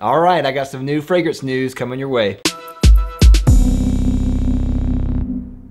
All right, I got some new fragrance news coming your way.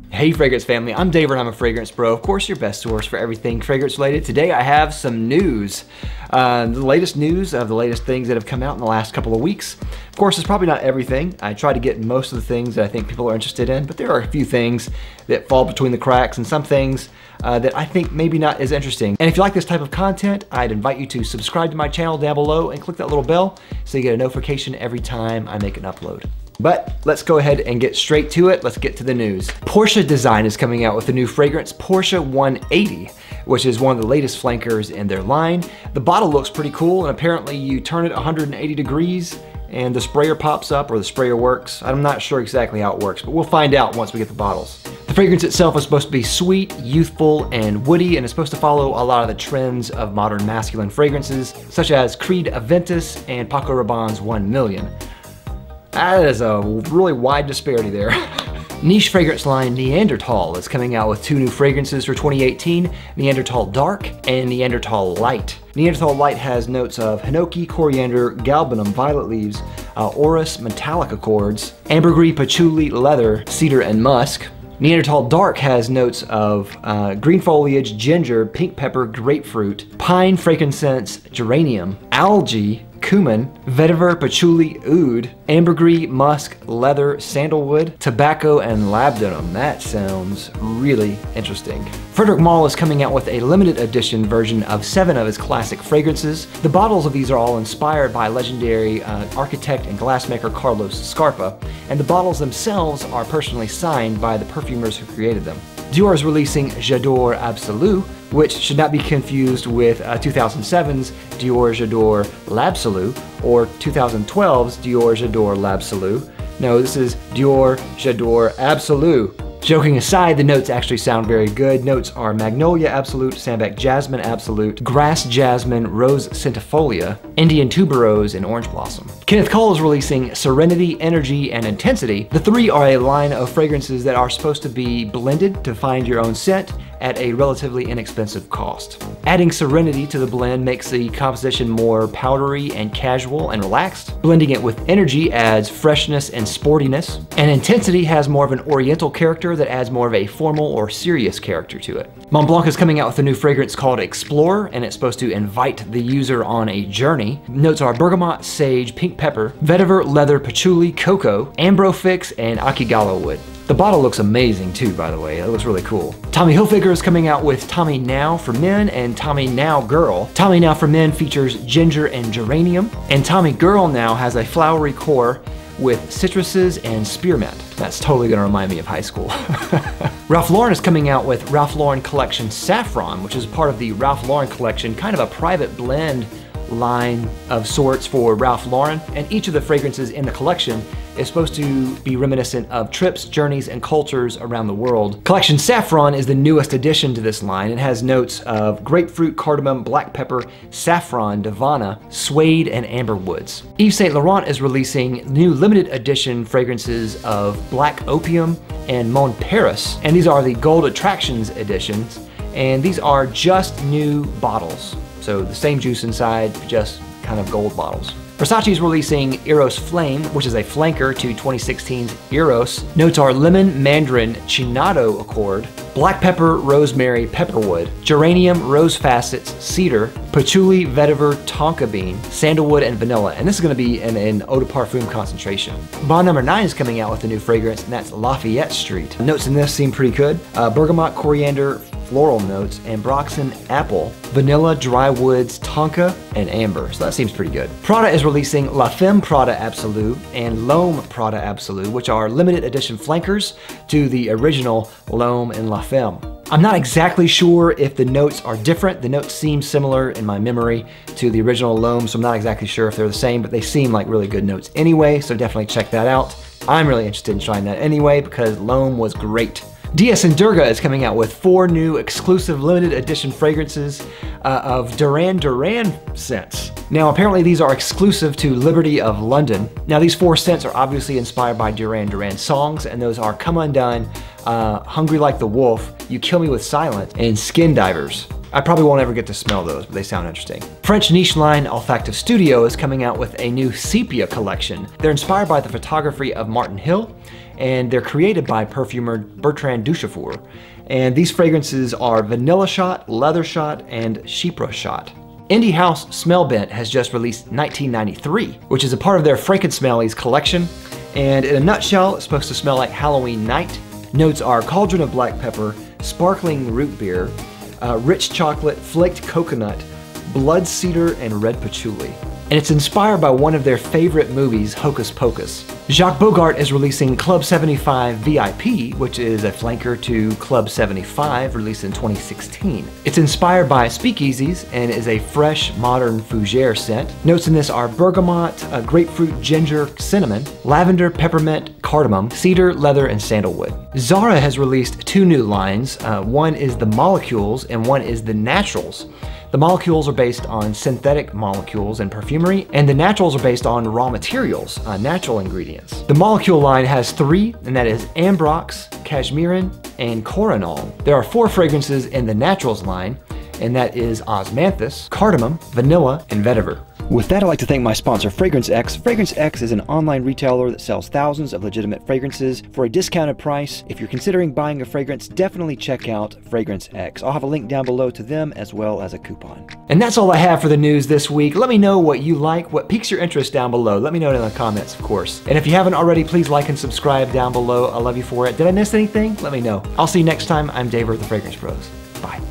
Hey Fragrance family, I'm Daver, I'm a Fragrance Bro. Of course, your best source for everything fragrance related. Today I have some news. Uh, the latest news of the latest things that have come out in the last couple of weeks. Of course, it's probably not everything. I try to get most of the things that I think people are interested in, but there are a few things that fall between the cracks and some things uh, that I think maybe not as interesting. And if you like this type of content, I'd invite you to subscribe to my channel down below and click that little bell so you get a notification every time I make an upload. But let's go ahead and get straight to it. Let's get to the news. Porsche Design is coming out with a new fragrance, Porsche 180, which is one of the latest flankers in their line. The bottle looks pretty cool, and apparently you turn it 180 degrees and the sprayer pops up or the sprayer works. I'm not sure exactly how it works, but we'll find out once we get the bottles. The fragrance itself is supposed to be sweet, youthful, and woody, and it's supposed to follow a lot of the trends of modern masculine fragrances, such as Creed Aventus and Paco Rabanne's 1 Million. That is a really wide disparity there. Niche fragrance line Neanderthal is coming out with two new fragrances for 2018, Neanderthal Dark and Neanderthal Light. Neanderthal Light has notes of hinoki, coriander, galbanum, violet leaves, uh, orris, metallic accords, ambergris, patchouli, leather, cedar, and musk. Neanderthal Dark has notes of uh, green foliage, ginger, pink pepper, grapefruit, pine, frankincense, geranium, algae, cumin, vetiver, patchouli, oud, ambergris, musk, leather, sandalwood, tobacco, and labdanum. That sounds really interesting. Frederic Malle is coming out with a limited edition version of seven of his classic fragrances. The bottles of these are all inspired by legendary uh, architect and glassmaker Carlos Scarpa, and the bottles themselves are personally signed by the perfumers who created them. Dior is releasing J'adore Absolu, which should not be confused with uh, 2007's Dior J'adore L'Absolu or 2012's Dior J'adore L'Absolu. No, this is Dior J'adore Absolu. Joking aside, the notes actually sound very good. Notes are Magnolia Absolute, Sambac Jasmine Absolute, Grass Jasmine, Rose Centifolia, Indian Tuberose, and Orange Blossom. Kenneth Cole is releasing Serenity, Energy, and Intensity. The three are a line of fragrances that are supposed to be blended to find your own scent at a relatively inexpensive cost. Adding Serenity to the blend makes the composition more powdery and casual and relaxed. Blending it with Energy adds freshness and sportiness. And Intensity has more of an oriental character that adds more of a formal or serious character to it. Montblanc is coming out with a new fragrance called Explore, and it's supposed to invite the user on a journey. Notes are bergamot, sage, pink pepper, vetiver, leather, patchouli, cocoa, ambrofix, and akigalawood. The bottle looks amazing too, by the way. It looks really cool. Tommy Hilfiger is coming out with Tommy Now for Men and Tommy Now Girl. Tommy Now for Men features ginger and geranium, and Tommy Girl Now has a flowery core with citruses and spearmint. That's totally gonna remind me of high school. Ralph Lauren is coming out with Ralph Lauren Collection Saffron, which is part of the Ralph Lauren Collection, kind of a private blend line of sorts for Ralph Lauren, and each of the fragrances in the collection is supposed to be reminiscent of trips, journeys, and cultures around the world. Collection Saffron is the newest addition to this line. It has notes of grapefruit, cardamom, black pepper, saffron, davana, suede, and amber woods. Yves Saint Laurent is releasing new limited edition fragrances of black opium and Mon Paris, and these are the gold attractions editions, and these are just new bottles. So the same juice inside, just kind of gold bottles. Versace is releasing Eros Flame, which is a flanker to 2016's Eros. Notes are lemon, mandarin, chinotto accord, black pepper, rosemary, pepperwood, geranium, rose facets, cedar, patchouli, vetiver, tonka bean, sandalwood, and vanilla. And this is gonna be in an eau de parfum concentration. Bond number nine is coming out with a new fragrance, and that's Lafayette Street. Notes in this seem pretty good. Uh, bergamot, coriander, floral notes, ambroxan apple, vanilla, dry woods, tonka, and amber. So that seems pretty good. Prada is releasing La Femme Prada Absolue and L'Homme Prada Absolue, which are limited edition flankers to the original L'Homme and La Femme. I'm not exactly sure if the notes are different. The notes seem similar in my memory to the original L'Homme, so I'm not exactly sure if they're the same, but they seem like really good notes anyway, so definitely check that out. I'm really interested in trying that anyway because L'Homme was great. DS and Durga is coming out with four new exclusive limited edition fragrances uh, of Duran Duran scents. Now apparently these are exclusive to Liberty of London. Now these four scents are obviously inspired by Duran Duran songs and those are Come Undone, uh, Hungry Like the Wolf, You Kill Me With Silence, and Skin Divers. I probably won't ever get to smell those, but they sound interesting. French niche line Olfactive Studio is coming out with a new sepia collection. They're inspired by the photography of Martin Hill, and they're created by perfumer Bertrand Duchaufour. And these fragrances are Vanilla Shot, Leather Shot, and Chypre Shot. Indie House Smellbent has just released 1993, which is a part of their Frankensmellies collection. And in a nutshell, it's supposed to smell like Halloween night. Notes are cauldron of black pepper, sparkling root beer, uh, rich chocolate, flaked coconut, blood cedar, and red patchouli and it's inspired by one of their favorite movies, Hocus Pocus. Jacques Bogart is releasing Club 75 VIP, which is a flanker to Club 75, released in 2016. It's inspired by speakeasies and is a fresh, modern fougere scent. Notes in this are bergamot, grapefruit, ginger, cinnamon, lavender, peppermint, cardamom, cedar, leather, and sandalwood. Zara has released two new lines. Uh, one is the Molecules and one is the Naturals. The molecules are based on synthetic molecules in perfumery, and the naturals are based on raw materials, uh, natural ingredients. The molecule line has three, and that is Ambrox, Cashmeran, and Coranol. There are four fragrances in the naturals line, and that is Osmanthus, Cardamom, Vanilla, and Vetiver. With that, I'd like to thank my sponsor, Fragrance X. Fragrance X is an online retailer that sells thousands of legitimate fragrances for a discounted price. If you're considering buying a fragrance, definitely check out Fragrance X. I'll have a link down below to them as well as a coupon. And that's all I have for the news this week. Let me know what you like, what piques your interest down below. Let me know in the comments, of course. And if you haven't already, please like and subscribe down below. I love you for it. Did I miss anything? Let me know. I'll see you next time. I'm Dave the Fragrance Bros. Bye.